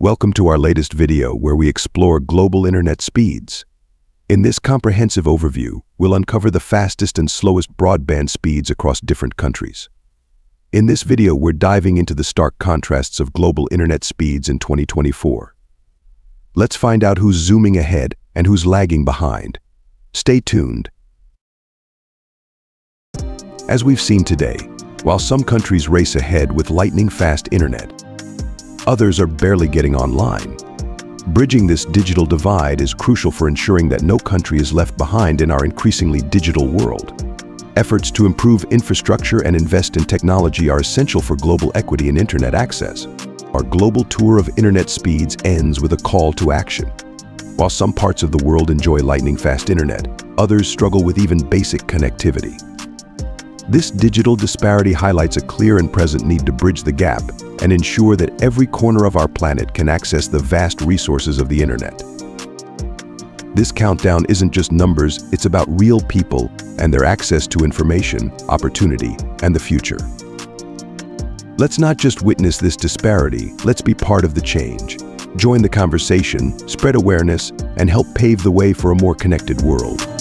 Welcome to our latest video where we explore global internet speeds. In this comprehensive overview, we'll uncover the fastest and slowest broadband speeds across different countries. In this video, we're diving into the stark contrasts of global internet speeds in 2024. Let's find out who's zooming ahead and who's lagging behind. Stay tuned. As we've seen today, while some countries race ahead with lightning-fast internet, others are barely getting online. Bridging this digital divide is crucial for ensuring that no country is left behind in our increasingly digital world. Efforts to improve infrastructure and invest in technology are essential for global equity and internet access. Our global tour of internet speeds ends with a call to action. While some parts of the world enjoy lightning-fast internet, others struggle with even basic connectivity. This digital disparity highlights a clear and present need to bridge the gap and ensure that every corner of our planet can access the vast resources of the internet. This countdown isn't just numbers, it's about real people and their access to information, opportunity, and the future. Let's not just witness this disparity, let's be part of the change. Join the conversation, spread awareness, and help pave the way for a more connected world.